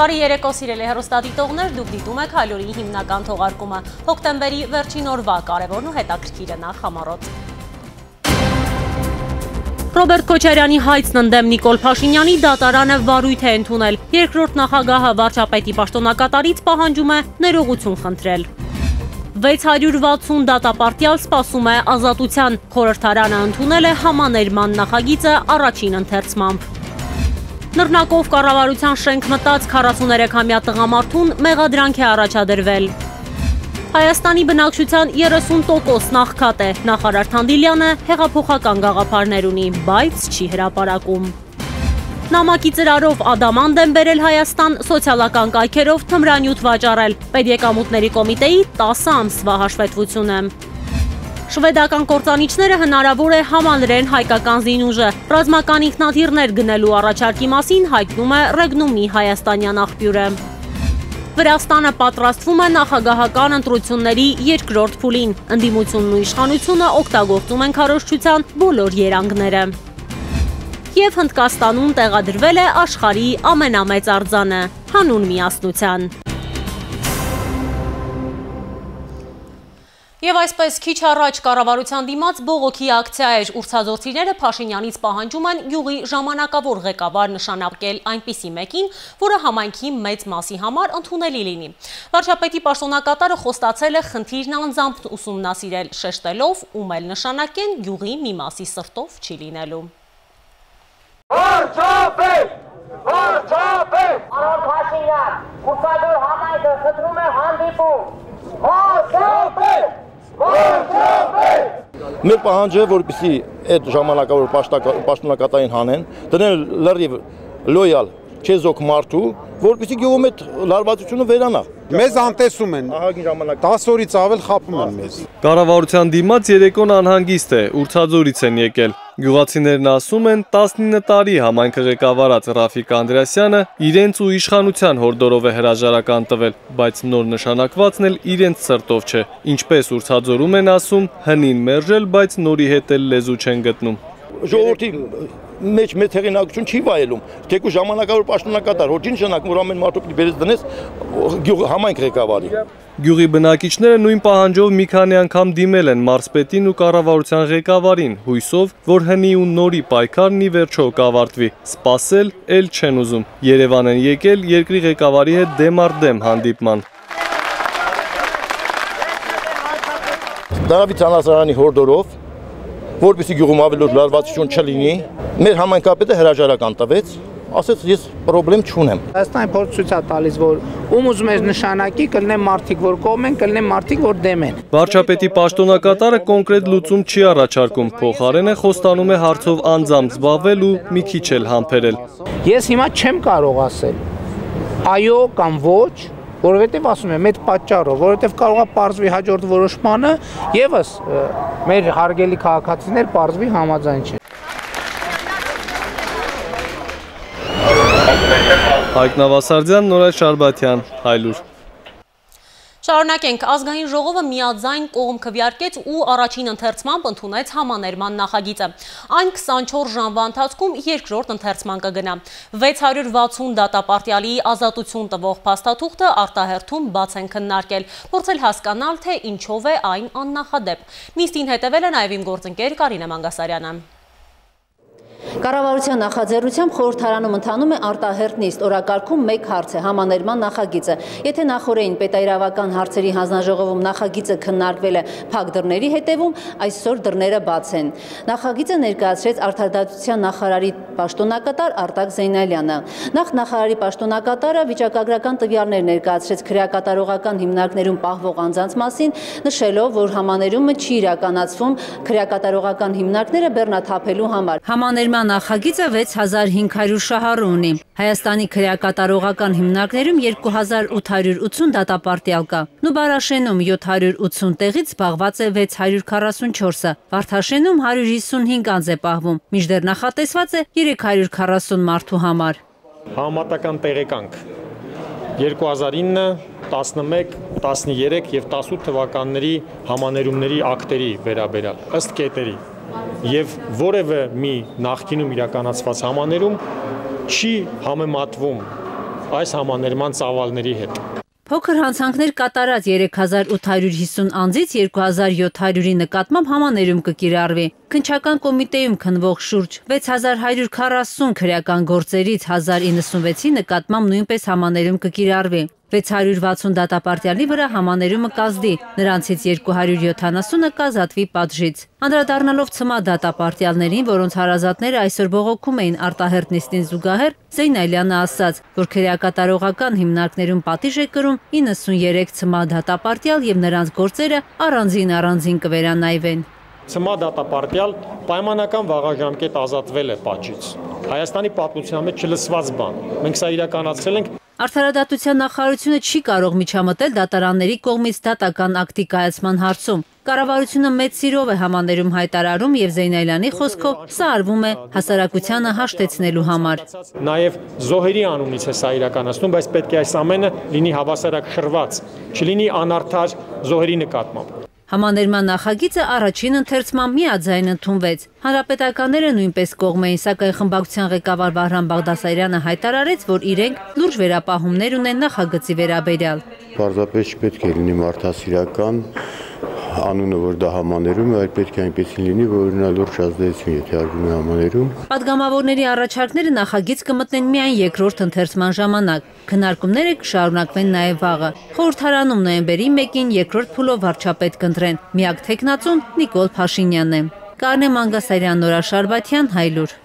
Բարի երեկո սիրելի հեռուստադիտողներ, դուք դիտում եք հայլուրի հիմնական թողարկումը։ Հոկտեմբերի վերջին օրվա կարևորն ու հետաքրքիրը նախ համառոտ։ Ռոբերտ Քոչարյանի հայցն ընդդեմ Նիկոլ Փաշինյանի դատարանը վարույթ է ընդունել։ Երկրորդ նախագահը վարչապետի պաշտոնակատարից պահանջում է ներողություն խնդրել։ 660 դատապարտյալ սպասում է ազատության։ Խորհրդարանը ընդունել է համաներման նախագիծը առաջին ընթերցմամբ։ Նռնակով կառավարության շենք մտած 43-ամյա տղամարդուն մեղադրանք է առաջադրվել։ Հայաստանի բնակչության 30% նախքատ է, նախարար Թանդիլյանը հեղափոխական գաղափարներ ունի, բայց չի հրապարակում։ Նամակի ծրարով ադամանդ են բերել Հայաստան, սոցիալական կայքերով թմրանյութ վաճառել, պետեկամուտների կոմիտեի 10 ամսվա հաշվետվությունը։ Շվեդական կործանիչները հնարավոր է համալրեն հայկական զինուժը։ Ռազմական ինքնաթիռներ գնելու առաջարկի մասին հայտնում է Ռեգնումի հայաստանյան աղբյուրը։ Վրաստանը պատրաստվում է նախագահական ընտրությունների երկրորդ փուլին։ Ընդդիմությունն ու իշխանությունը օգտագործում են քարոշչության բոլոր երանգները։ Եվ Հնդկաստանում տեղադրվել է աշխարհի ամենամեծ արձանը՝ հանուն միասնության։ Եվ այսպես քիչ առաջ կառավարության դիմաց բողոքի ակցիա էր ուրցաձորցիները Փաշինյանից պահանջում են յուղի ժամանակավոր ղեկավար նշանակել այնպիսի մեկին, որը համայնքի մեծ մասի համար ընդունելի լինի։ Վարչապետի պաշտոնակատարը խոստացել է խնդիրն անձամբ ուսումնասիրել, շեշտելով, ում էլ նշանակեն յուղի մի մասի սրտով չի լինելու։ Վարչապետ! Վարչապետ! Արոն Փաշինյան, ուրցաձոր համայնքը խնդրում է հանդիպում։ Վարչապետ! Մեր պահանջը, որպեսի այդ ժամանակավոր պաշտոնակատարին հանեն, դնել լրիվ լոյալ չեզոք մարդու, որպեսի գյուղում այդ լարվածությունը վերանա։ Մեզ անտեսում են։ Ահագին ժամանակ 10 օրից ավել խապում են մեզ։ Կառավարության դիմաց երեկոն անհանգիստ է, ուրցաձորից են եկել։ Գյուղացիներն ասում են 19 տարի համայնքը ղեկավարած Ռաֆիկ Անդրեասյանը իրենց ու իշխանության հորդորով է հրաժարական տվել, բայց նոր նշանակվածն էլ իրենց սրտով չէ։ Ինչպես ուրցաձորում են ասում, հնին մերժել, բայց նորի հետ էլ լեզու չեն գտնում։ Ժողովրդի մեջ մեծ հեղինակություն չի վայելում։ Թեկու ժամանակավոր պաշտոնակատար, որ ինչ նշանակում, որ ամեն մարդու պիտի բերես դնես գյուղ համայնք ղեկավարի։ Գյուղի բնակիչները նույն պահանջով մի քանի անգամ դիմել են մարզպետին ու կառավարության ղեկավարին, հույսով, որ հնի ու նորի պայքարն ի վերջո կավարտվի։ Սպասել էլ չեն ուզում։ Երևան են եկել երկրի ղեկավարի հետ դեմ առ դեմ հանդիպման։ Դարավի ցանասարանի հորդորով որպեսի գյուղում ավելորդ լարվածություն չլինի, մեր համայնքապետը հրաժարական տվեց, ասեց ես խնդրեմ չունեմ։ Հայաստանի փորձ ցույց է տալիս, որ ում ուզում ես նշանակի, կլինեն մարդիկ, որ կողմ են, կլինեն մարդիկ, որ դեմ են։ Վարչապետի պաշտոնակատարը կոնկրետ լուծում չի առաջարկում, փոխարենը խոստանում է հարցով անձամբ զբաղվել ու մի քիչ էլ համբերել։ Ես հիմա չեմ կարող ասել այո կամ ոչ, որովհետև ասում եմ, այդ պատճառով, որովհետև կարողա parzvi հաջորդ որոշմանը եւս մեր հարգելի քաղաքացիներ parzvi համաձայն չեն։ Հայկ Նավասարդյան, Նորայր Շարբաթյան, Հայլուր Շարունակենք, ազգային ժողովը միաձայն կողմ քվյարկեց ու առաջին ընթերցմամբ ընդունեց համաներման նախագիծը։ Այն 24 ժամվա ընթացքում երկրորդ ընթերցման կգնա։ 660 դատապարտյալի ազատություն տվող փաստաթուղթը արտահերթում բաց են քննարկել, փորձել հասկանալ, թե ինչով է այն աննախադեպ։ Նիստին հետևել է նաև իմ գործընկեր Կարինե Մանգասարյանը։ Կառավարության նախաձեռնությամբ խորհրդարանում ընթանում է արտահերտ նիստ, օրակարգում մեկ հարց է համաներման նախագիծը։ Եթե նախորդին պետայրավական հարցերի հանձնաժողովում նախագիծը քննարկվել է փակ դռների հետևում, այսօր դռները բաց են։ Նախագիծը ներկայացրեց արտարդատության նախարարի պաշտոնակատար Արտակ Զեյնալյանը։ Նախ նախարարի պաշտոնակատարը վիճակագրական տվյալներ ներկայացրեց քրեակատարողական հիմնարկներում պահվող անձանց մասին, նշելով, որ համաներումը չի իրականացվում քրեակատարողական հիմնարկները բեռնաթափելու համար։ Համաներման Հիմնական նախագիծը 6500 շահառու ունի։ Հայաստանի քրեակատարողական հիմնարկներում 2880 դատապարտյալ կա։ Նուբարաշենում 780 տեղից զբաղված է 644-ը։ Վարդաշենում 155 անձ է պահվում, միջդեռ նախատեսված է 340 մարդու համար։ Համատական տեղեկանք. 2009, 11, 13 եւ 18 թվականների համաներումների ակտերի վերաբերյալ ըստ կետերի եւ որևէ մի նախկինում իրականացված համաներում չի համեմատվում այս համաներման ծավալների հետ։ Փոքր հանցանքներ կատարած 3850 անձից 2700-ի նկատմամբ համաներում կկիրառվի։ Քնչական կոմիտեում քննվող շուրջ 6140 քրեական գործերից 1096-ի նկատմամբ նույնպես համաներում կկիրառվի։ 660 դատապարտյալի վրա համաներումը կազդի, նրանցից 270-ը կազատվի պատժից։ Անդրադառնալով ցմա դատապարտյալներին, որոնց հարազատները այսօր բողոքում էին արտահերտ նիստին զուգահեռ, Զեյնալյանը ասաց, որ քրեակատարողական հիմնարկներում պատիժ է կրում 93 ցմա դատապարտյալ եւ նրանց գործերը առանձին առանձին կվերանայվեն։ Ցմա դատապարտյալ պայմանական վաղաժամկետ ազատվել է պատժից։ Հայաստանի պատմության մեջ չլսված բան։ Մենք սա իրականացրել ենք Արդարադատության նախարարությունը չի կարող միջամտել դատարանների կողմից դատական ակտի կայացման հարցում։ Կառավարությունը մեծ սիրով է համաներում հայտարարում եւ Զեյնայլյանի խոսքով սա արվում է հասարակությանը հաշտեցնելու համար։ Նաեւ զոհերի անունից է սա իրականացնում, բայց պետք է այս ամենը լինի հավասարակ շրված, չլինի անարդար զոհերի նկատմամբ։ Համաներման նախագիծը առաջին ընթերցման միաձայն ընդունվեց։ Հանրապետականները նույնպես կողմ էին, սակայն խմբակցության ղեկավար Վահրամ Բաղդասարյանը հայտարարեց, որ իրենք լուրջ վերապահումներ ունեն նախագծի վերաբերյալ։ Պարզապես չպետք է լինի մարդասիրական անունը որ դա համաներում է, այլ պետք է այնպեսին լինի, որ նա լուրջ ազդեցություն եթե արվում է համաներում։ Պատգամավորների առաջարկները նախագիծ կմտնեն միայն երկրորդ ընթերցման ժամանակ։ Քննարկումները կշարունակվեն նաև վաղը։ Խորհրդարանում նոյեմբերի 1-ին երկրորդ փուլով վարչապետ կընտրեն։ Միակ թեկնածուն Նիկոլ Փաշինյանն է։ Կարնե Մանգասարյան, Նորա Շարբաթյան, Հայլուր։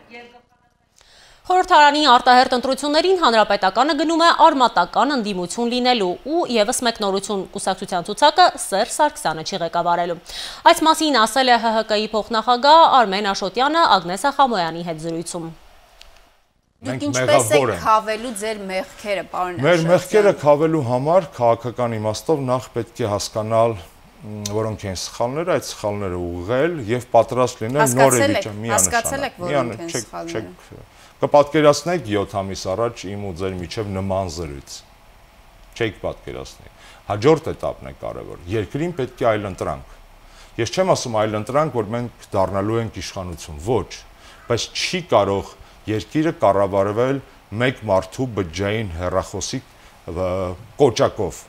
Խորհրդարանի արտահերտ ընտրություններին հանրապետականը գնում է արմատական ընդդիմություն լինելու ու եւս մեկ նորություն կուսակցության ցուցակը Սեր Սարգսյանը չի ղեկավարելու։ Այս մասին ասել է ՀՀԿ-ի փոխնախագահ Արմեն Աշոտյանը Ագնես Ախամոյանի հետ զրույցում։ Դուք ինչպես եք խավելու ձեր մեղքերը, պարոն Մեր մեղքերը խավելու համար քաղաքական իմաստով նախ պետք է հասկանալ որոնք են սխալները, այդ սխալները ուղղել եւ պատրաստ լինել նոր էվիճակի միանշանակ։ Հասկացել եք, որոնք են սխալները։ Կպատկերացնեք 7 ամիս առաջ իմ ու ձեր միջև նման զրույց։ Չեք պատկերացնի։ Հաջորդ էտապն է կարևոր։ Երկրին պետք է այլ ընտրանք։ Ես չեմ ասում այլ ընտրանք, որ մենք դառնալու ենք իշխանություն, ոչ, բայց չի կարող երկիրը կառավարվել մեկ մարդու բջջային հերախոսի կոճակով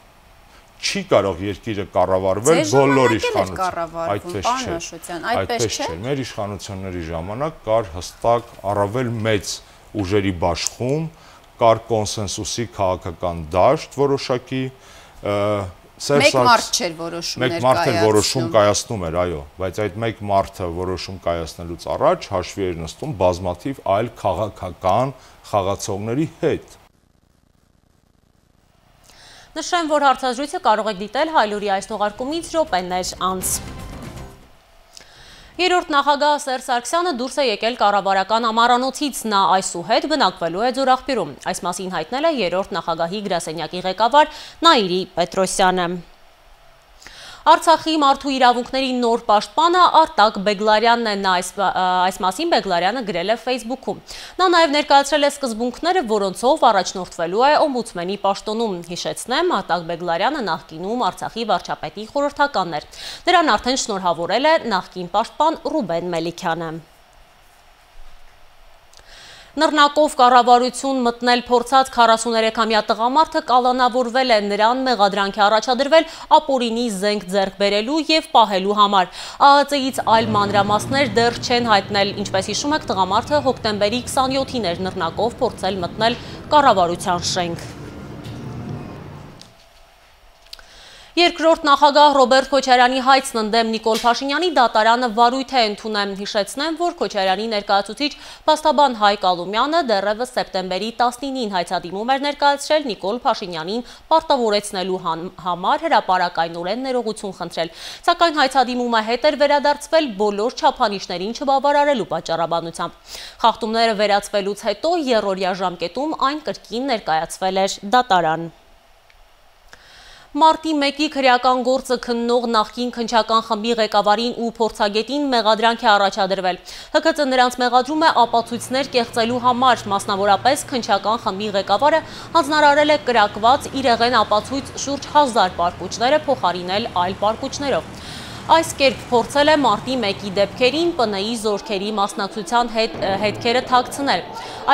չի կարող երկիրը կառավարվել բոլոր իշխանություն։ Այդպես չէ։ Այդպես չէ։ Մեր իշխանությունների ժամանակ կար հստակ առավել մեծ ուժերի բաշխում, կար կոնսենսուսի քաղաքական դաշտ որոշակի Մեկ մարդ չէր որոշում Մեկ մարդ էր որոշում կայացնում էր, այո, բայց այդ մեկ մարդը որոշում կայացնելուց առաջ հաշվի էր նստում բազմաթիվ այլ քաղաքական խաղացողների հետ Նշեմ, որ հարցազրույցը կարող եք դիտել հայլուրի այս թողարկումից րոպեններ անց։ Երորդ նախագահ Սեր Սարգսյանը դուրս է եկել կառավարական ամառանոցից նա այսուհետ բնակվելու է ձորախբյուրում։ Այս մասին հայտնել է երորդ նախագահի գրասենյակի ղեկավար Նայիրի Պետրոսյանը։ Արցախի մարդու իրավունքների նոր պաշտպանը Արտակ Բեգլարյանն է նա այս, այս մասին Բեգլարյանը գրել է Facebook-ում։ Նա նաև ներկայացրել է սկզբունքները, որոնցով առաջնորդվելու է օմբուդսմենի պաշտոնում։ Հիշեցնեմ, Արտակ Բեգլարյանը նախկինում Արցախի վարչապետի խորհրդականն էր։ Դրան արդեն շնորհավորել է նախկին պաշտպան Ռուբեն Մելիքյանը։ Նռնակով կառավարություն մտնել փորձած 43-ամյա տղամարդը կալանավորվել է նրան մեղադրանքի առաջադրվել ապորինի զենք ձեռք բերելու եւ պահելու համար։ ԱԱԾ-ից այլ մանրամասներ դեռ չեն հայտնել, ինչպես հիշում եք, տղամարդը հոկտեմբերի 27-ին էր նռնակով փորձել մտնել կառավարության շենք։ Երկրորդ նախագահ Ռոբերտ Քոչարյանի հայցն ընդեմ Նիկոլ Փաշինյանի դատարանը վարույթ է ընդունեմ հիշեցնեմ, որ Քոչարյանի ներկայացուցիչ Պաստաբան Հայկ Ալումյանը դեռևս սեպտեմբերի 19-ին հայցադիմում էր ներկայացրել Նիկոլ Փաշինյանին պարտավորեցնելու համար հրապարակայնորեն ներողություն խնդրել։ Սակայն հայցադիմումը հետ էր վերադարձվել բոլոր չափանիշներին չբավարարելու պատճառաբանությամբ։ Խախտումները վերացվելուց հետո երրորդյա ժամկետում այն կրկին ներկայացվել էր դատարան։ Մարտի 1-ի քրեական գործը քննող նախկին քնչական խմբի ղեկավարին ու փորձագետին մեղադրանք է առաջադրվել։ ՀԿՑ նրանց մեղադրում է ապացույցներ կեղծելու համար, մասնավորապես քնչական խմբի ղեկավարը հանձնարարել է կրակված իրեղեն ապացույց շուրջ 1000 պարկուճները փոխարինել այլ պարկուճներով։ Այս կերպ փորձել է մարտի 1-ի դեպքերին ՊՆ-ի զորքերի մասնակցության հետ, հետքերը թաքցնել։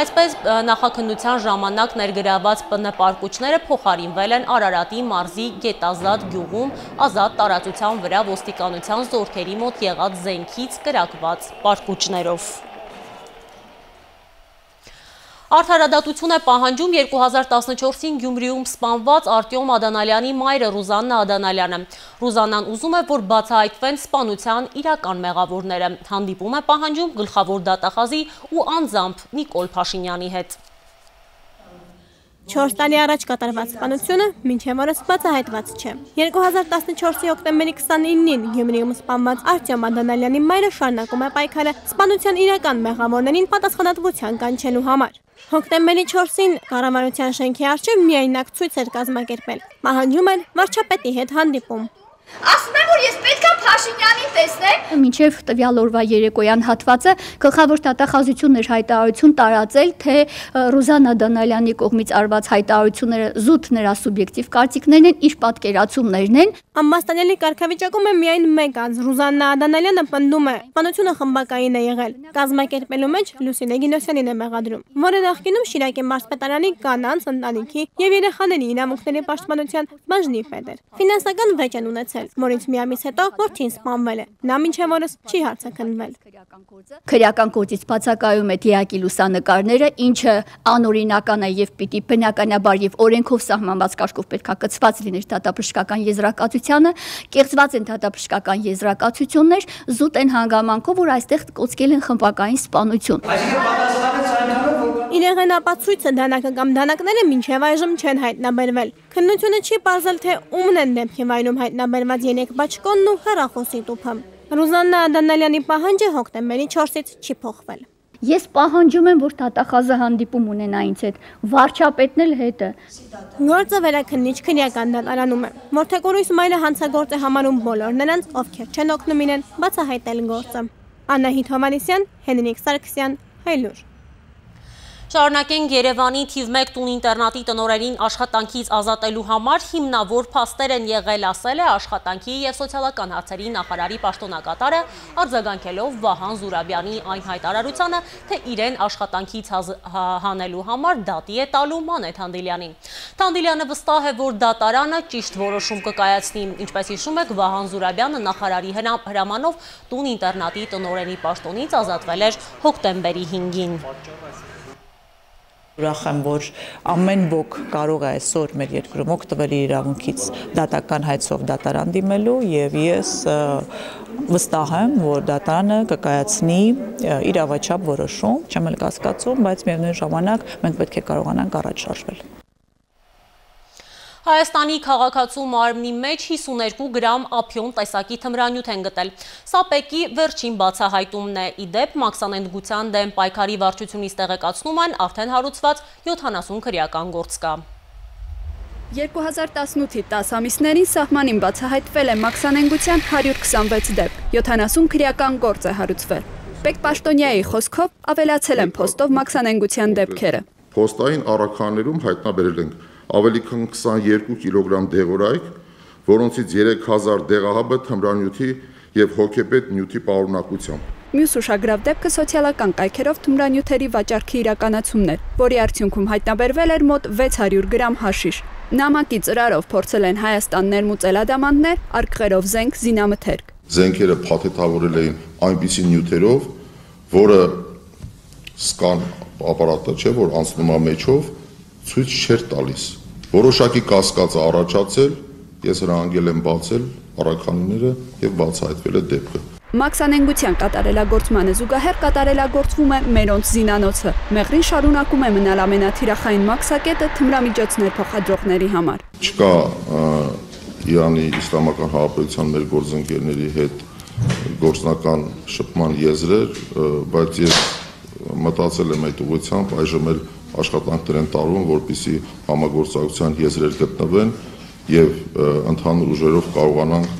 Այսպես նախաքննության ժամանակ ներգրաված ՊՆ պարկուճները փոխարինվել են Արարատի մարզի Գետազատ գյուղում ազատ տարածության վրա ոստիկանության զորքերի մոտ եղած զենքից կրակված պարկուճներով։ Արդարադատություն է պահանջում 2014-ին Գյումրիում սպանված Արտյոմ Ադանալյանի մայրը Ռուզաննա Ադանալյանը։ Ռուզաննան ուզում է, որ բացահայտվեն սպանության իրական մեղավորները։ Հանդիպում է պահանջում գլխավոր դատախազի ու անձամբ Նիկոլ Փաշինյանի հետ։ 4 տարի առաջ կատարված սպանությունը մինչև օրս բացահայտված չէ։ 2014-ի հոկտեմբերի 29-ին Գյումրիում սպանված Արտյոմ Ադանալյանի մայրը շարունակում է պայքարը սպանության իրական մեղավորներին պատասխանատվության կանչելու համար։ Հոկտեմբերի 4-ին կառավարության շենքի առջև միայնակ ցույց էր կազմակերպել։ Մահանջում էր վարչապետի հետ հանդիպում։ Ասում եմ, որ ես պետքա Փաշինյանին տեսնեմ։ Մինչև տվյալ օրվա երեկոյան հատվածը գլխավոր դատախազությունն էր հայտարարություն տարածել, թե Ռուզանա Դանալյանի կողմից արված հայտարարությունները զուտ նրա սուբյեկտիվ կարծիքներն են, իր պատկերացումներն են։ Ամբաստանյալի կարգավիճակում է միայն մեկ անձ Ռուզաննա Ադանալյանը պնդում է, բանությունը խմբակային է եղել։ Կազմակերպելու մեջ Լուսինե Գինոսյանին է մեղադրում, որը նախկինում Շիրակի մարզպետարանի կանանց ընտանիքի եւ երեխաների իրավունքների պաշտպանության բաժնի պետ էր։ Ֆինանսական վեճ են ունեցել ստացել, որից մի ամիս հետո որդին սպանվել է։ Նա մինչև օրս չի հարցակնվել։ Քրեական գործից բացակայում է դիակի լուսանկարները, ինչը անօրինական է եւ պիտի բնականաբար եւ օրենքով սահմանված կարգով պետքա կցված լիներ դատապրշկական եզրակացությանը, կեղծված են դատապրշկական եզրակացություններ, զուտ են հանգամանքով, որ այստեղ կոչկել են խմբակային սպանություն։ Այսինքն պատասխանը ցանկանում Իրեղեն ապացույցը դանակը կամ դանակները մինչև այժմ չեն հայտնաբերվել։ Քննությունը չի բարձել, թե ումն են դեպքի վայրում հայտնաբերված երեք բաճկոնն ու հեռախոսի տուփը։ Ռուզաննա Ադանալյանի պահանջը հոկտեմբերի 4-ից չի փոխվել։ Ես պահանջում եմ, որ տատախազը հանդիպում ունենա ինձ հետ, վարչապետն էլ հետը։ Գործը վերաքննիչ քրեական դատարանում է։ Մորթեկորույս մայրը հանցագործ է համարում բոլոր նրանց, ովքեր չեն օգնում իրեն բացահայտել գործը։ Անահիտ Հովանեսյան, Հենրիկ Սարգսյան, Հայլուր։ Շարունակենք Երևանի թիվ 1 տուն ինտերնատի տնորերին աշխատանքից ազատելու համար հիմնավոր փաստեր են եղել ասել է աշխատանքի եւ սոցիալական հարցերի նախարարի պաշտոնակատարը արձագանքելով Վահան Զուրաբյանի այն հայտարարությանը, թե իրեն աշխատանքից հանելու համար դատի է տալու Մանեթ Հանդիլյանին։ Թանդիլյանը վստահ է, որ դատարանը ճիշտ որոշում կկայացնի, ինչպես հիշում եք, Վահան Զուրաբյանը նախարարի հրամանով տուն ինտերնատի տնորենի պաշտոնից ազատվել էր հոկտեմբերի 5-ին։ Ուրախ եմ, որ ամեն ոք կարող է այսօր մեր երկրում օգտվել իր իրավունքից դատական հայցով դատարան դիմելու եւ ես վստահ եմ, որ դատարանը կկայացնի իրավաչափ որոշում, չեմ էլ կասկածում, բայց միևնույն ժամանակ մենք պետք է կարողանանք առաջ շարժվել։ Հայաստանի քաղաքացու մարմնի մեջ 52 գրամ ափիոն տեսակի թմրանյութ են գտել։ Սա պեկի վերջին բացահայտումն է։ Իդեպ մաքսանենգության դեմ պայքարի վարչությունից տեղեկացնում են արդեն հարուցված 70 քրեական գործ կա։ 2018-ի 10 ամիսներին սահմանին բացահայտվել է մաքսանենգության 126 դեպք, 70 քրեական գործ է հարուցվել։ Պեկ Պաշտոնյայի խոսքով ավելացել են փոստով մաքսանենգության դեպքերը։ Փոստային առաքաներում հայտնաբերել ենք ավելի քան 22 կիլոգրամ դեղորայք, որոնցից 3000 դեղահաբը թմրանյութի եւ հոգեբետ նյութի պարունակությամբ։ Մյուս ուշագրավ դեպքը սոցիալական կայքերով թմրանյութերի վաճառքի իրականացումն էր, որի արդյունքում հայտնաբերվել էր մոտ 600 գրամ հաշիշ։ Նամակի ծրարով փորձել են Հայաստան ներմուծել ադամանտներ, արկղերով զենք, զինամթերք։ Զենքերը փաթեթավորել էին այնպիսի նյութերով, որը սկան ապարատը չէ, որ անցնում է մեջով, ցույց չէր տալիս Որոշակի կասկածը առաջացել, ես հրահանգել եմ բացել առաքանիները եւ բացահայտվել է դեպքը։ Մաքսանենգության կատարելագործմանը զուգահեռ կատարելագործվում է Մերոնց զինանոցը։ Մեղրին շարունակում է մնալ ամենաթիրախային մաքսակետը թմրամիջոցներ փոխադրողների համար։ Չկա Իրանի Իսլամական Հանրապետության մեր գործընկերների հետ գործնական շփման եզրեր, բայց ես մտածել եմ այդ ուղղությամբ, այժմ էլ աշխատանքներ են տարվում, որպիսի համագործակցության եզրեր գտնվեն եւ ընդհանուր ուժերով կարողանանք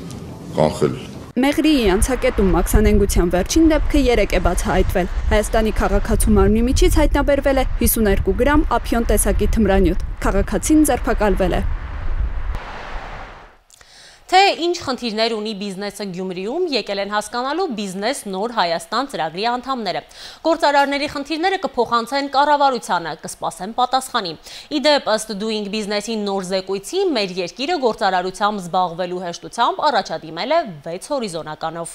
կանխել Մեղրիի անցակետում մաքսանենգության վերջին դեպքը 3 է բացահայտվել։ Հայաստանի քաղաքացու մարմնի միջից հայտնաբերվել է 52 գրամ ափիոն տեսակի թմրանյութ։ Քաղաքացին ձերբակալվել է։ Թե ինչ խնդիրներ ունի բիզնեսը Գյումրիում, եկել են հասկանալու բիզնես նոր Հայաստան ծրագրի անդամները։ Գործարարների խնդիրները կփոխանցեն կառավարությանը, կսպասեն պատասխանի։ Իդեպ ըստ Doing Business-ի նոր զեկույցի մեր երկիրը գործարարությամբ զբաղվելու հեշտությամբ առաջադիմել է 6 հորիզոնականով։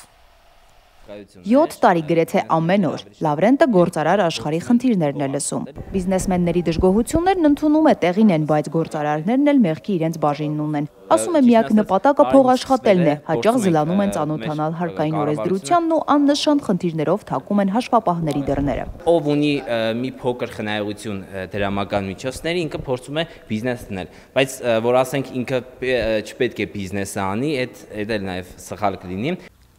7 տարի գրեթե ամեն օր Լավրենտը գործարար աշխարհի խնդիրներն է լսում։ Բիզնեսմենների դժգոհություններն ընդունում է տեղին են, բայց գործարարներն էլ մեղքի իրենց բաժինն ունեն։ Ասում է միակ նպատակը փող աշխատելն է, հաճախ զլանում են ծանոթանալ հարկային օրենսդրությանն ու աննշան խնդիրներով թակում են հաշվապահների դռները։ Ով ունի մի փոքր խնայողություն դրամական միջոցների, ինքը փորձում է բիզնես դնել, բայց որ ասենք ինքը չպետք է բիզնեսը անի, այդ էլ նաև սխալ կլինի։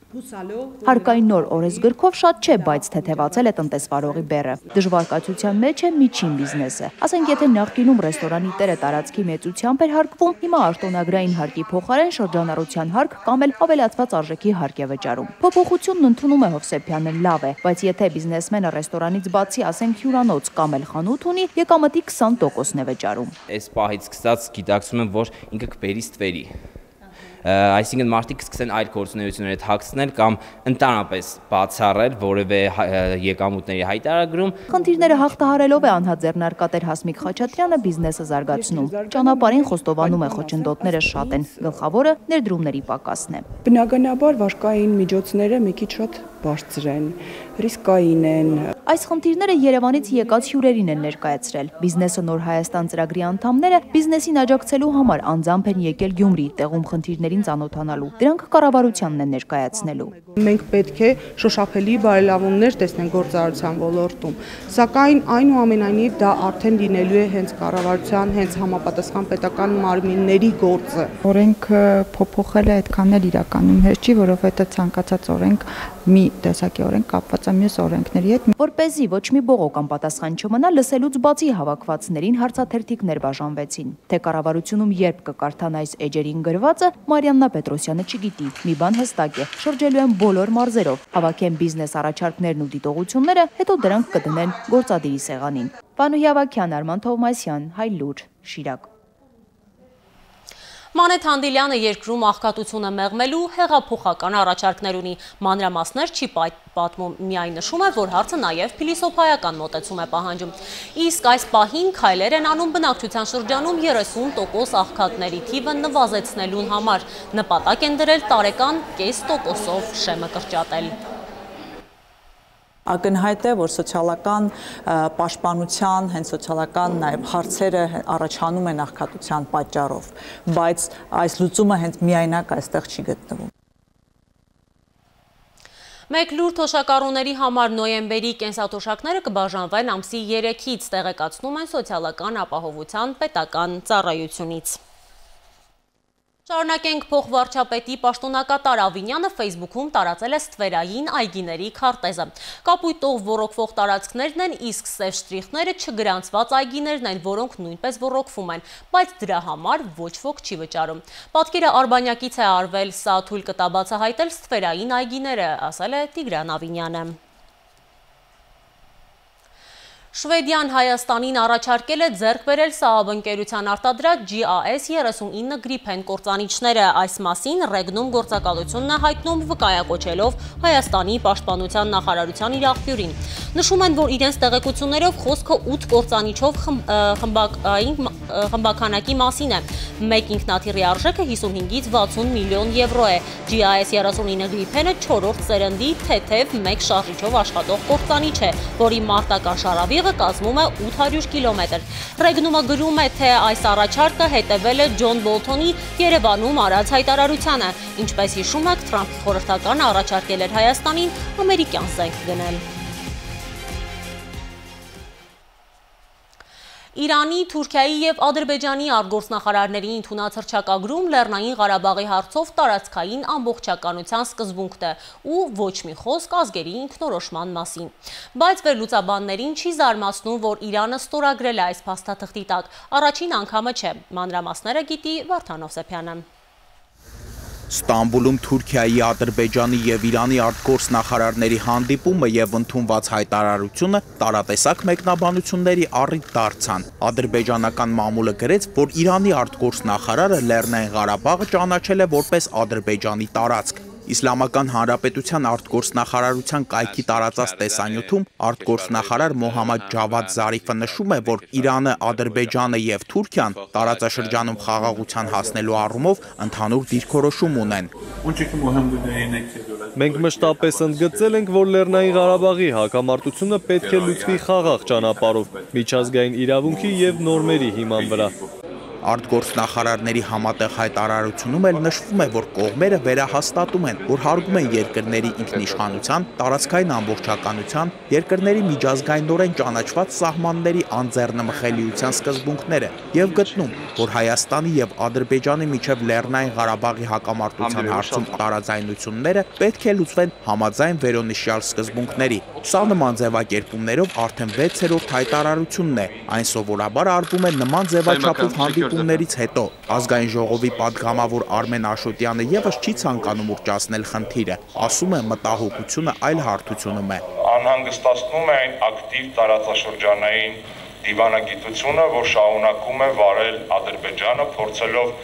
Հարկային նոր օրենսգրքով շատ չէ, բայց թեթևացել է տնտեսվարողի բեռը։ Դժվարկացության մեջ է միջին բիզնեսը։ Ասենք, եթե նախկինում ռեստորանի տերը տարածքի մեծությամբ էր հարկվում, հիմա արտոնագրային հարկի փոխարեն շրջանառության հարկ կամ էլ ավելացված արժեքի հարկ է վճարում։ Փոփոխությունն ընդունում է Հովսեփյանը լավ է, բայց եթե բիզնեսմենը ռեստորանից բացի, ասենք, հյուրանոց կամ էլ խանութ ունի, եկամտի 20%-ն է վճարում։ Այս պահից սկսած գիտակցում եմ, որ ինքը կբերի ստվերի այսինքն մարդիկ սկսեն այլ գործունեություններ հետ հագցնել կամ ընդանրապես բացառել որևէ եկամուտների հայտարարում։ Խնդիրները հաղթահարելով է անհաձեռնարկատեր Հասմիկ Խաչատրյանը բիզնեսը զարգացնում։ Ճանապարհին խոստովանում է խոչընդոտները շատ են, գլխավորը ներդրումների պակասն է։ Բնականաբար վարկային միջոցները մի քիչ շատ բարձր են, ռիսկային են։ Այս խնդիրները Երևանից եկած հյուրերին են ներկայացրել։ Բիզնեսը նոր Հայաստան ծրագրի անդամները բիզնեսին աջակցելու համար անձամբ են եկել Գյումրի, տեղում խնդիրներին ծանոթանալու։ Դրանք կառավարությանն են ներկայացնելու։ Մենք պետք է շոշափելի բարելավումներ տեսնենք գործարարության ոլորտում, սակայն այնուամենայնիվ դա արդեն լինելու է հենց կառավարության, հենց համապատասխան պետական մարմինների գործը։ Օրենքը փոփոխելը այդքան էլ իրականում հեշտ չի, որովհետեւ ցանկացած օրենք մի տեսակի օրենք կապված է մյուս օրենքների հետ։ Որ เป զի ոչ մի բողոք անպատասխան չմնա, լսելուց բացի հավաքվածներին հարցաթերթիկներ բաժանվեցին։ Թե կառավարությունում երբ կկարդան այս էջերին գրվածը, Մարիաննա Պետրոսյանը չգիտի։ Մի բան հստակ է՝ շրջելու են բոլոր մարզերով, հավաքեն բիզնես առաջարկներն ու դիտողությունները, հետո դրանք կդնեն գործադիրի սեղանին։ Վանու Հավաքյան, Արման Թովմասյան, Հայլուր, Շիրակ։ Մանեթ Հանդիլյանը երկրում աղքատությունը մեղմելու հեղափոխական առաջարկներ ունի։ Մանրամասներ չի պատմում, միայն նշում է, որ հարցը նաև փիլիսոփայական մոտեցում է պահանջում։ Իսկ այս պահին քայլեր են անում բնակչության շրջանում 30% աղքատների թիվը նվազեցնելուն համար։ Նպատակ են դրել տարեկան կես տոկոսով շեմը կրճատել ակնհայտ է, որ սոցիալական պաշտպանության, հենց սոցիալական նաև հարցերը առաջանում են աղքատության պատճառով, բայց այս լուծումը հենց միայնակ այստեղ չի գտնվում։ Մեկ լուր թոշակառուների համար նոյեմբերի կենսաթոշակները կբաժանվեն ամսի 3-ից տեղեկացնում են սոցիալական ապահովության պետական ծառայությունից։ Շարունակենք փոխվարչապետի պաշտոնակատար Ավինյանը Facebook-ում տարածել է ստվերային այգիների քարտեզը։ Կապույտով ոռոգվող տարածքներն են, իսկ սև շտրիխները չգրանցված այգիներն են, որոնք նույնպես ոռոգվում են, բայց դրա համար ոչ ոք չի վճարում։ Պատկերը Արբանյակից է արվել, սա թույլ կտա բացահայտել ստվերային այգիները, ասել է Տիգրան Ավինյանը։ Շվեդիան Հայաստանին առաջարկել է ձեռք բերել Սաաբ ընկերության արտադրած GAS 39 գրիփեն կործանիչները։ Այս մասին Ռեգնում գործակալությունն է հայտնում վկայակոչելով Հայաստանի պաշտպանության նախարարության իր աղբյուրին։ Նշում են, որ իրենց տեղեկություններով խոսքը 8 կործանիչով խմբակային խմբականակի մասին է։ Մեկ ինքնաթիռի արժեքը 55-ից 60 միլիոն եվրո է։ GAS 39 գրիփենը 4-րդ սերնդի թեթև մեկ շարժիչով աշխատող կործանիչ է, որի մարտական շարավիղը ուղիղը կազմում է 800 կիլոմետր։ Ռեգնումը գրում է, թե այս առաջարկը հետևել է Ջոն Բոլթոնի Երևանում արած հայտարարությանը, ինչպես հիշում եք, Թրամփի խորհրդականը առաջարկել էր Հայաստանին ամերիկյան զենք գնել։ Իրանի, Թուրքիայի եւ Ադրբեջանի արտգործնախարարների ընդունած հրճակագրում Լեռնային Ղարաբաղի հարցով տարածքային ամբողջականության սկզբունքն է ու ոչ մի խոսք ազգերի ինքնորոշման մասին։ Բայց վերլուծաբաններին չի զարմացնում, որ Իրանը ստորագրել է այս փաստաթղթի տակ։ Առաջին անգամը չէ։ Մանրամասները գիտի Վարդան Օսեփյանը։ Ստամբուլում Թուրքիայի, Ադրբեջանի եւ Իրանի արտգործ նախարարների հանդիպումը եւ ընդունված հայտարարությունը տարատեսակ մեկնաբանությունների առիթ դարձան։ Ադրբեջանական մամուլը գրեց, որ Իրանի արտգործ նախարարը Լեռնային Ղարաբաղը ճանաչել է որպես Ադրբեջանի տարածք։ Իսլամական Հանրապետության արտգործնախարարության կայքի տարածած տեսանյութում արտգործնախարար Մոհամմադ Ջավադ Զարիֆը նշում է, որ Իրանը, Ադրբեջանը եւ Թուրքիան տարածաշրջանում խաղաղության հասնելու առումով ընդհանուր դիրքորոշում ունեն։ Մենք մշտապես ընդգծել ենք, որ Լեռնային Ղարաբաղի հակամարտությունը պետք է լուծվի խաղաղ ճանապարհով, միջազգային իրավունքի եւ նորմերի հիման վրա։ Արտգործնախարարների համատեղ հայտարարությունում էլ նշվում է, որ կողմերը վերահաստատում են, որ հարգում են երկրների ինքնիշխանության, տարածքային ամբողջականության, երկրների միջազգայինորեն ճանաչված սահմանների անձեռնմխելիության սկզբունքները եւ գտնում, որ Հայաստանի եւ Ադրբեջանի միջև Լեռնային Ղարաբաղի հակամարտության հարցում տարաձայնությունները պետք է լուծվեն համաձայն վերոնշյալ սկզբունքների։ Սա նման ձևակերպումներով արդեն 6-րդ հայտարարությունն է։ Այն սովորաբար արվում է նման ձևաչափով հանդիպ հանդիպումներից հետո ազգային ժողովի падգամավոր Արմեն Աշոտյանը եւս չի ցանկանում ուռճացնել խնդիրը, ասում է մտահոգությունը այլ հարթությունում է։ Անհանգստացնում է այն ակտիվ տարածաշրջանային դիվանագիտությունը, որ շարունակում է վարել Ադրբեջանը, փորձելով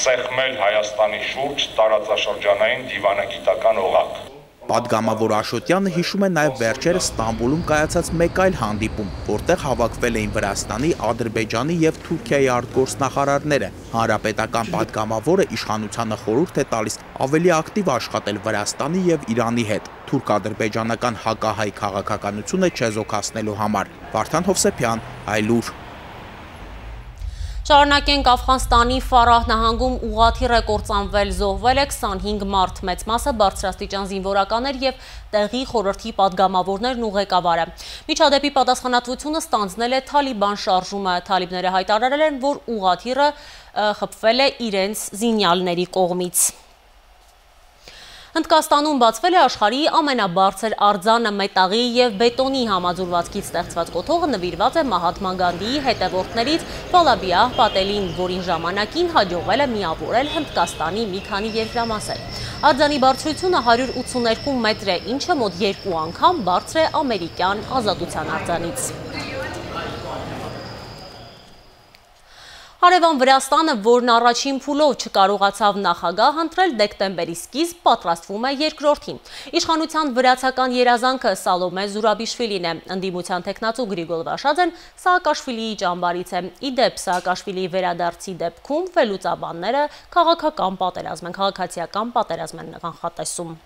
սեղմել Հայաստանի շուրջ տարածաշրջանային դիվանագիտական օղակ։ Պատգամավոր Աշոտյանը հիշում է նաև վերջերս Ստամբուլում կայացած մեկ այլ հանդիպում, որտեղ հավաքվել էին Վրաստանի, Ադրբեջանի եւ Թուրքիայի արտգործնախարարները։ Հանրապետական պատգամավորը իշխանությանը խորհուրդ է տալիս ավելի ակտիվ աշխատել Վրաստանի եւ Իրանի հետ թուրք-ադրբեջանական հակահայ քաղաքականությունը չեզոքացնելու համար։ Վարդան Հովսեփյան, Այլուր Շարունակենք Աֆղանստանի Ֆարահ նահանգում ուղաթի ռեկորդ ծանվել զոհվել է 25 մարդ, մեծ մասը բարձրաստիճան զինվորականներ եւ տեղի խորհրդի падգամավորներն ու ղեկավարը։ Միջադեպի պատասխանատվությունը ստանձնել է Թալիբան շարժումը։ Թալիբները հայտարարել են, որ ուղաթիրը խփվել է իրենց զինյալների կողմից։ Հնդկաստանում բացվել է աշխարհի ամենաբարձր արձանը մետաղի եւ բետոնի համաձուլվածքից ստեղծված կոթողը նվիրված է Մահատմա Գանդիի հետևորդներից Վալաբիահ Պատելին, որին ժամանակին հաջողվել է միավորել Հնդկաստանի մի քանի երկրամասեր։ Արձանի բարձրությունը 182 մետր է, ինչը մոտ 2 անգամ բարձր է ամերիկյան ազատության արձանից։ Հարևան Վրաստանը, որն առաջին փուլով չկարողացավ նախագահ ընտրել դեկտեմբերի սկիզբ, պատրաստվում է երկրորդին։ Իշխանության վրացական երազանքը Սալոմե Զուրաբիշվիլին է։ Ընդդիմության տեխնացու Գրիգոլ Վաշաձեն Սաակաշվիլիի ճամբարից է։ Իդեպ Սաակաշվիլիի վերադարձի դեպքում վելուծաբանները քաղաքական պատերազմ են, քաղաքացիական պատերազմ են կանխատեսում։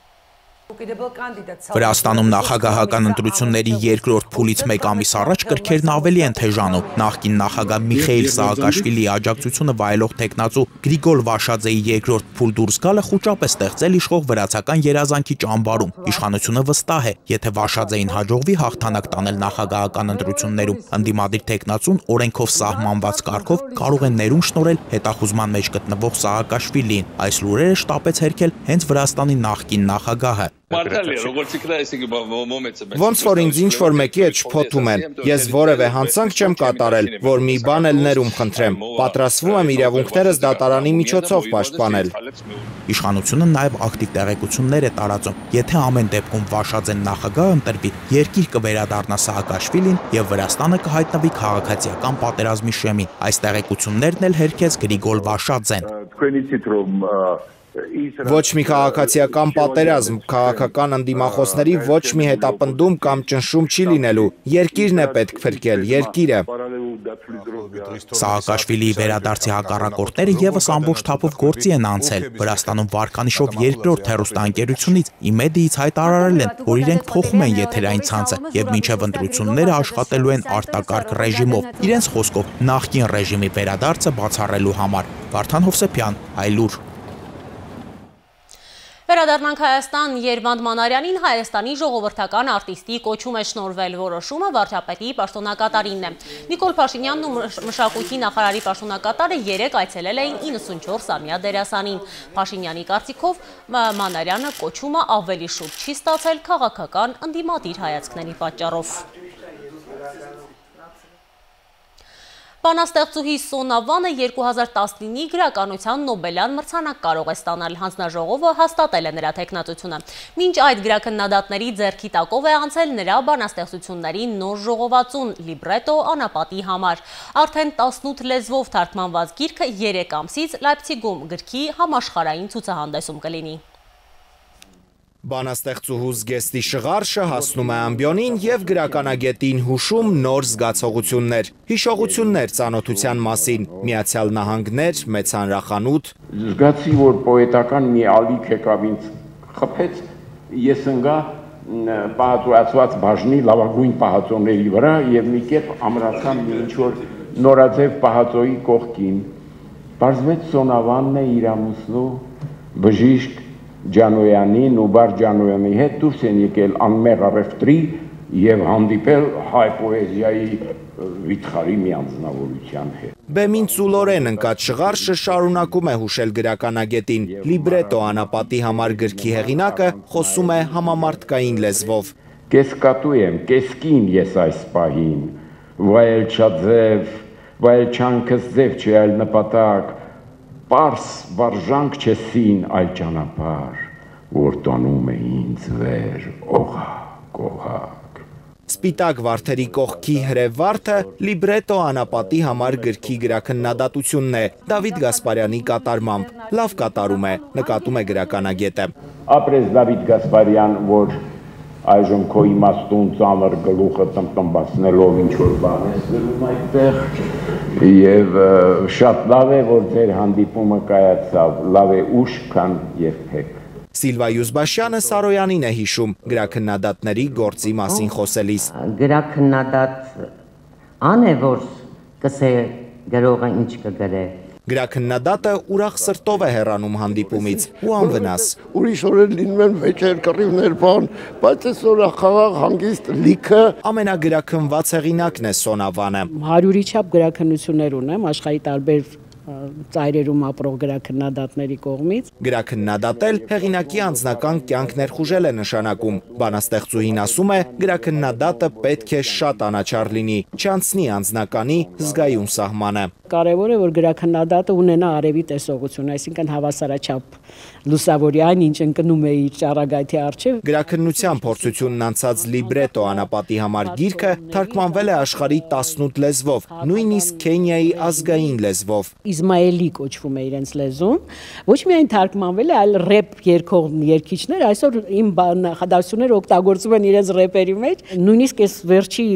Վրաստանում նախագահական ընտրությունների երկրորդ փուլից մեկ ամիս առաջ կրքերն ավելի են թեժանում։ Նախկին նախագահ Միխեիլ Սաակաշվիլիի աջակցությունը վայելող տեխնացու Գրիգոր Վաշաձեի երկրորդ փուլ դուրս գալը խոճապ է ստեղծել իշխող վրացական երազանքի ճամբարում։ Իշխանությունը վստահ է, եթե Վաշաձեին հաջողվի հաղթանակ տանել նախագահական ընտրություններում, ընդդիմադիր տեխնացուն օրենքով սահմանված կարգով կարող են ներում շնորհել հետախուզման մեջ գտնվող Սաակաշվիլիին։ Այս լուրերը շտապեց հերքել հենց Վրաստանի նախկին նախագահը։ Ոնց որ ինձ ինչ որ մեկի հետ շփոթում են, ես որևէ հանցանք չեմ կատարել, որ մի բան էլ ներում խնդրեմ։ Պատրաստվում եմ իրավունքներս դատարանի միջոցով պաշտպանել։ Իշխանությունը նաև ակտիվ տեղեկություններ է տարածում։ Եթե ամեն դեպքում Վաշաձեն նախագահ ընտրվի, երկիր կվերադառնա Սաակաշվիլին եւ Վրաստանը կհայտնվի քաղաքացիական պատերազմի շեմին։ Այս տեղեկություններն էլ հերքեց Գրիգոր Վաշաձեն։ Ոչ մի քաղաքացիական պատերազմ, քաղաքական ընդդիմախոսների ոչ մի հետապնդում կամ ճնշում չի լինելու։ Երկիրն է պետք փրկել, երկիրը։ Սաակաշվիլիի վերադարձի հակառակորդները եւս ամբողջ թափով գործի են անցել։ Վրաստանում վարկանիշով երկրորդ հերոստանգերությունից Իմեդիից հայտարարել են, որ իրենք փոխում են եթերային ցանցը եւ մինչեւ ընտրությունները աշխատելու են արտակարգ ռեժիմով։ Իրենց խոսքով նախկին ռեժիմի վերադարձը բացառելու համար։ Վարդան Հովսեփյան, Այլուր Վերադառնանք Հայաստան Երվանդ Մանարյանին Հայաստանի ժողովրդական արտիստի կոչում է շնորվել որոշումը վարչապետի պաշտոնակատարինն է։ Նիկոլ Փաշինյանն ու մշակույթի նախարարի պաշտոնակատարը երեք այցելել էին 94-ամյա դերասանին։ Փաշինյանի կարծիքով Մանարյանը կոչումը ավելի շուտ չի ստացել քաղաքական ընդդիմադիր հայացքների պատճառով։ Բանաստեղծուհի Սոնա Վանը 2019-ի գրականության Նոբելյան մրցանակ կարող է ստանալ հանձնաժողովը հաստատել է նրա տեխնատությունը։ Մինչ այդ գրաքննադատների ձեռքի տակով է անցել նրա բանաստեղծությունների նոր ժողովածուն լիբրետո անապատի համար։ Արդեն 18 լեզվով թարգմանված գիրքը 3 ամսից Լայպցիգում գրքի համաշխարային ցուցահանդեսում կլինի։ Բանաստեղծուհու զգեստի շղարշը հասնում է ամբյոնին և գրականագետին հուշում նոր զգացողություններ, հիշողություններ ծանոթության մասին, միացյալ նահանգներ, մեծ հանրախանութ։ Զգացի, որ պոետական մի ալիք եկավ ինձ խփեց, ես ընգա պահածոյացված բաժնի լավագույն պահածոների վրա և մի կերպ ամրացամ մի ինչ-որ նորաձև պահածոյի կողքին։ Պարզվեց Սոնավանն է իրամուսնու բժիշկ Ջանոյանին ու Բար Ջանոյանի հետ դուրս են եկել անմեղ առևտրի եւ հանդիպել հայ պոեզիայի վիթխարի մի անձնավորության հետ։ Բեմին ծուլորեն ընկած շղարշը շարունակում է հուշել գրականագետին։ Լիբրետո անապատի համար գրքի հեղինակը խոսում է համամարտկային լեզվով։ Կեսկատու եմ, կեսկին ես այս պահին, վայել չաձև, վայել չանքս ձև չի այլ նպատակ, պարս վարժանք չէ սին այլ ճանապար, որ տոնում է ինձ վեր օղակ, օղակ։ Սպիտակ վարդերի կողքի հրև վարդը լիբրետո անապատի համար գրքի գրաքննադատությունն է Դավիթ Գասպարյանի կատարմամբ։ Լավ կատարում է, նկատում է գրականագետը։ Ապրես Դավիթ Գասպարյան, որ այժմ քո իմաստուն ծանր գլուխը տնտմբացնելով ինչ որ բան ես գրում այդտեղ եւ շատ լավ է որ ձեր հանդիպումը կայացավ լավ է ուշ քան երբեք Սիլվա Յուզբաշյանը Սարոյանին է հիշում գրաքննադատների գործի մասին խոսելիս գրաքննադատ ան է որ կսե գրողը ինչ կգրե Գրաքննադատը ուրախ սրտով է հեռանում հանդիպումից ու անվնաս։ Ուրիշ օրեր լինում են վեճեր, կռիվներ, բան, բայց այս օրը խաղաղ հանգիստ լիքը ամենագրաքնված հեղինակն է Սոնավանը։ Հարյուրի չափ գրաքննություններ ունեմ աշխարհի տարբեր ծայրերում ապրող գրաքննադատների կողմից։ Գրաքննադատել հեղինակի անձնական կյանք ներխուժել է նշանակում։ Բանաստեղծուհին ասում է, գրաքննադատը պետք է շատ անաչառ լինի, չանցնի անձնականի զգայուն սահմանը։ Կարևոր է, որ գրաքննադատը ունենա արևի տեսողություն, այսինքն հավասարաչափ լուսավորի այն, ինչ ընկնում է իր ճառագայթի առջև։ Գրաքննության փորձությունն անցած լիբրետո անապատի համար գիրքը թարգմանվել է աշխարհի 18 լեզվով, նույնիսկ Քենիայի ազգային լեզվով։ Իզմայելի կոչվում է իրենց լեզուն, ոչ միայն թարգմանվել է, այլ ռեփ երգող երգիչներ այսօր իմ նախադասությունները օգտագործում են իրենց ռեփերի մեջ, նույնիսկ այս վերջի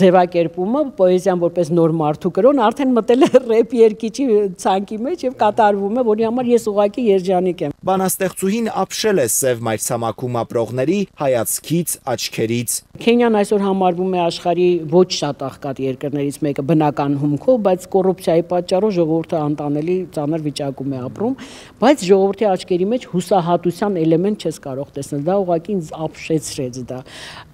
ձևակերպումը պոեզիան որպես նոր մարդու կրոն արդեն մտել է ռեփ երկիչի ցանկի մեջ եւ կատարվում է, որի համար ես ուղակի երջանիկ եմ։ Բանաստեղծուհին ապշել է սև մայրցամաքում ապրողների հայացքից, աչքերից։ Քենիան այսօր համարվում է աշխարհի ոչ շատ աղքատ երկրներից մեկը բնական հումքով, բայց կոռուպցիայի պատճառով ժողովուրդը անտանելի ծանր վիճակում է ապրում, բայց ժողովրդի աչքերի մեջ հուսահատության էլեմենտ չես կարող տեսնել։ Դա ուղղակի ինձ ապշեցրեց դա։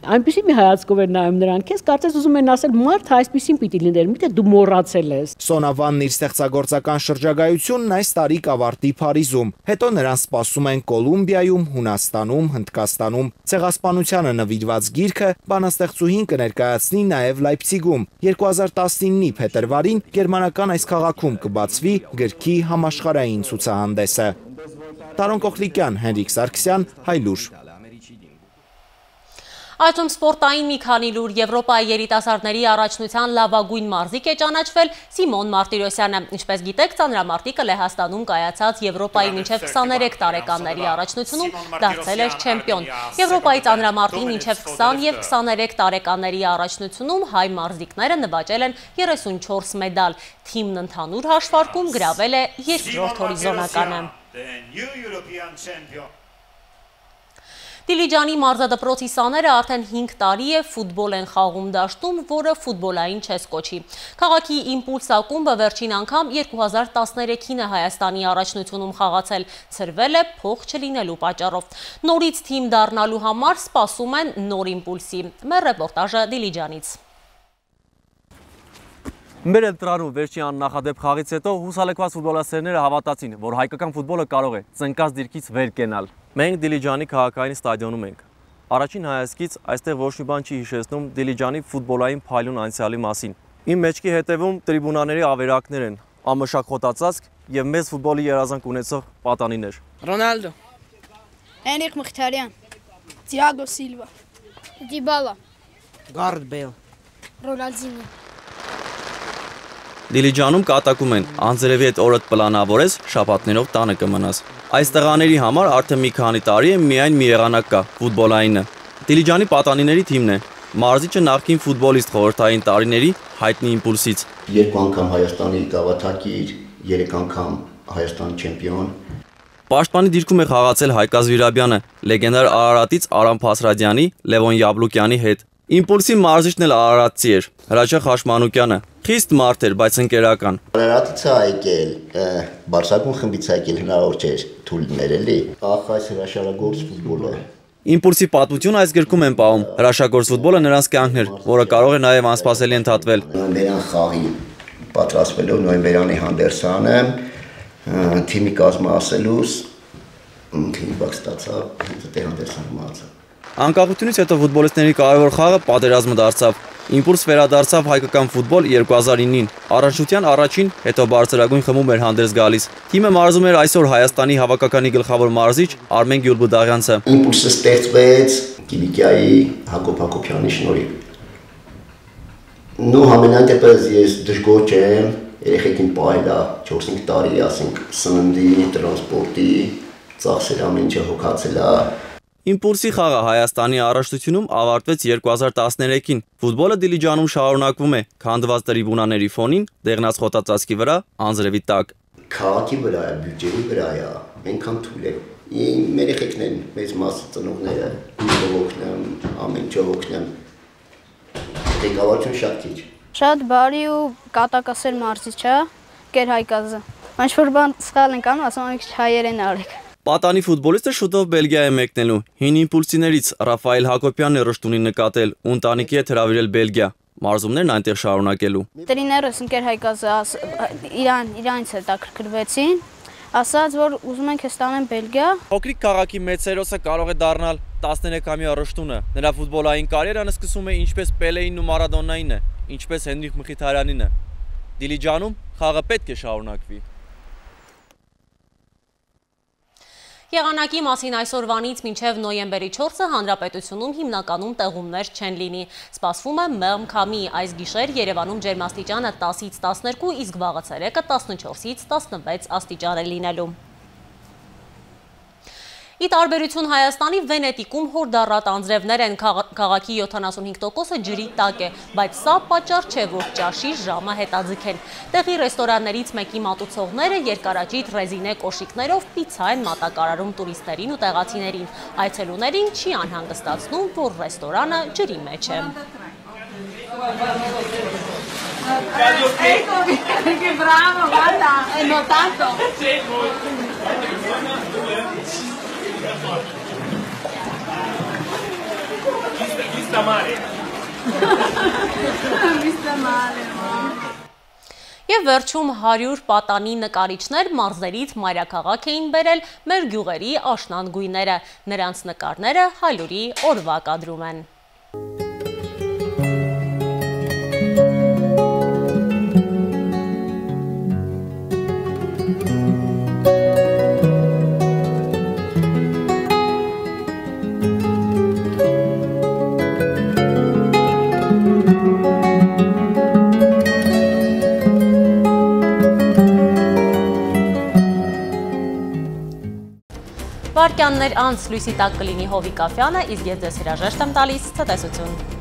Այնպեսի մի հայացքով էր նայում նրան, քեզ կարծես ուզում են ասել, մարդ այսպեսին պիտի լիներ, միթե դու մոռացել ես։ Սոնավանն իր ստեղծագործական շրջագայությունն այս տարի կավարտի Փարիզում, հետո նրան սպասում են Կոլումբիայում, Հունաստանում, Հնդկաստանում։ Ցեղասպանությանը նվիրված գիրքը բանաստեղծուհին կներկայացնի նաև Լայպցիգում։ 2019-ի փետրվարին գերմանական այս քաղաքում կբացվի գրքի համաշխարհային ցուցահանդեսը։ Տարոն Կողլիկյան, Հենրիկ Սարգսյան, Հայլուր։ Այդում սպորտային մի քանի լուր Եվրոպայի երիտասարդների առաջնության լավագույն մարզիկ է ճանաչվել Սիմոն Մարտիրոսյանը։ Ինչպես գիտեք, ծանրամարտիկը Լեհաստանում կայացած Եվրոպայի մինչև 23 տարեկանների առաջնությունում դարձել էր չեմպիոն։ Եվրոպայի ծանրամարտի մինչև 20 եւ 23 տարեկանների առաջնությունում հայ մարզիկները նվաճել են 34 մեդալ։ Թիմն ընդհանուր հաշվարկում գրավել է երկրորդ հորիզոնականը։ Դիլիջանի մարզադպրոցի սաները արդեն 5 տարի է ֆուտբոլ են խաղում դաշտում, որը ֆուտբոլային չես կոչի։ Քաղաքի իմպուլս ակումբը վերջին անգամ 2013-ին է Հայաստանի առաջնությունում խաղացել, ծրվել է փող չլինելու պատճառով։ Նորից թիմ դառնալու համար սպասում են նոր իմպուլսի։ Մեր ռեպորտաժը Դիլիջանից։ Մեր ընտրանում վերջի աննախադեպ խաղից հետո հուսալեկված ֆուտբոլասերները հավատացին, որ հայկական ֆուտբոլը կարող է ծնկած դիրքից վեր կենալ։ Մենք Դիլիջանի քաղաքային ստադիոնում ենք։ Առաջին հայացքից այստեղ ոչ մի բան չի հիշեցնում Դիլիջանի ֆուտբոլային փայլուն անցյալի մասին։ Իմ մեջքի հետևում տրիբունաների ավերակներ են, ամշակ խոտածածկ եւ մեծ ֆուտբոլի երազանք ունեցող պատանիներ։ Ռոնալդո Հենրիխ Մխիթարյան Տիագո Սիլվա Դիբալա Գարդ Բեյլ Ռոնալդինյո Դիլիջանում կատակում են, անձրևի հետ օրդ պլանավորես, շապատներով տանը կմնաս։ Այս տղաների համար արդեն մի քանի տարի է միայն մի եղանակ կա՝ ֆուտբոլայինը։ Դիլիջանի պատանիների թիմն է։ Մարզիչը նախկին ֆուտբոլիստ խորհրդային տարիների հայտնի իմպուլսից։ Երկու անգամ Հայաստանի գավաթակիր, երեք անգամ Հայաստանի չեմպիոն։ Պաշտպանի դիրքում է խաղացել Հայկ Ազվիրաբյանը, լեգենդար Արարատից Արամ Փասրադյանի, Լևոն Յաբլուկյանի հետ։ Իմպուլսի մարզիչն էլ Արարատցի էր, Հրաչա Խաշմանուկյանը։ Խիստ մարդ էր, բայց ընկերական։ Արարատից է եկել, Բարսակուն խմբից է եկել հնարավոր չէր թույլներ էլի։ Ախ այս հրաշալագործ ֆուտբոլը Իմպուլսի պատմությունը այս գրքում են պահում։ Հրաշագործ ֆուտբոլը նրանց կյանքն էր, որը կարող է նաև անսպասելի ընդհատվել։ Նոյեմբերյան խաղի պատրաստվելով նոյեմբերյանի հանդերսանը թիմի կազմը ասելուս թիմի բակ ստացա, դե հանդերսանը մահացա։ Անկախությունից հետո ֆուտբոլիստների կարևոր խաղը պատերազմը դարձավ։ Իմպուլս վերադարձավ հայկական ֆուտբոլ 2009-ին։ Առաջնության առաջին, հետո բարձրագույն խմում էր հանդերձ գալիս։ Թիմը մարզում էր այսօր Հայաստանի հավաքականի գլխավոր մարզիչ Արմեն Գյուլբուդաղյանցը։ Իմպուլսը ստեղծվեց Կիլիկիայի Հակոբ Հակոբյանի շնորհիվ։ Նու համենայն դեպս ես դժգոհ չեմ, երեխեքին պահելա 4-5 տարի, ասենք սննդի, տրանսպորտի, ծախսեր ամեն ինչը հոգացել է Իմպուլսի խաղը Հայաստանի առաջնությունում ավարտվեց 2013-ին։ Ֆուտբոլը Դիլիջանում շարունակվում է, քանդված տրիբունաների ֆոնին, դեղնած խոտածածկի վրա, անձրևի տակ։ Քաղաքի վրա է, բյուջեի վրա է, այնքան թույլ է։ Մեր երեխեքն են, մեծ մասը ծնողները, օգնեմ, ամեն ինչ օգնեմ։ Ղեկավարություն շատ քիչ։ Շատ բարի ու կատակասեր մարզիչ է, Կեր Հայկազը։ Ինչ որ բան սխալ ենք անում, ասում ենք հայերեն արեք։ Պատանի ֆուտբոլիստը շուտով Բելգիա է մեկնելու։ Հին իմպուլսիներից Ռաֆայել Հակոբյանն է ռշտունի նկատել ու ընտանիքի հետ հրավիրել Բելգիա։ Մարզումներն այնտեղ շարունակելու։ Տրիներս ընկեր Հայկազը իրան իրանից հետաքրքրվեցին, ասաց որ ուզում ենք ստանեն Բելգիա։ Փոքրիկ քաղաքի մեծ հերոսը կարող է դառնալ 13-ամյա ռշտունը։ Նրա ֆուտբոլային կարիերան սկսում է ինչպես Պելեին ու Մարադոնայինը, ինչպես Հենրիխ Մխիթարյանինը։ Դիլիջանում խաղը պետք է շարունակվի։ Եղանակի մասին այսօրվանից մինչև նոյեմբերի 4-ը հանրապետությունում հիմնականում տեղումներ չեն լինի։ Սպասվում է մեղմ քամի այս գիշեր Երևանում ջերմաստիճանը 10-ից 12, իսկ վաղը ցերեկը 14-ից 16 աստիճան է լինելու։ Ի տարբերություն Հայաստանի Վենետիկում հորդառատ անձրևներ են քաղաքի 75%-ը ջրի տակ է, բայց սա պատճառ չէ, որ ճաշի ժամը հետաձգեն։ Տեղի ռեստորաններից մեկի մատուցողները երկարաճիտ ռեզինե կոշիկներով պիցա են մատակարարում տուրիստերին ու տեղացիներին։ Այցելուներին չի անհանգստացնում, որ ռեստորանը ջրի մեջ է։ Che bravo, guarda, è notato. Vista male. Vista male, Եվ վերջում 100 պատանի նկարիչներ մարզերից մայրաքաղաք էին բերել մեր գյուղերի աշնան գույները։ Նրանց նկարները հայլուրի օրվա կադրում են։ Վարկյաններ անց լույսի տակ կլինի հովի կաֆյանը, իսկ ես ձեզ հրաժեշտ եմ տալիս ցտեսություն։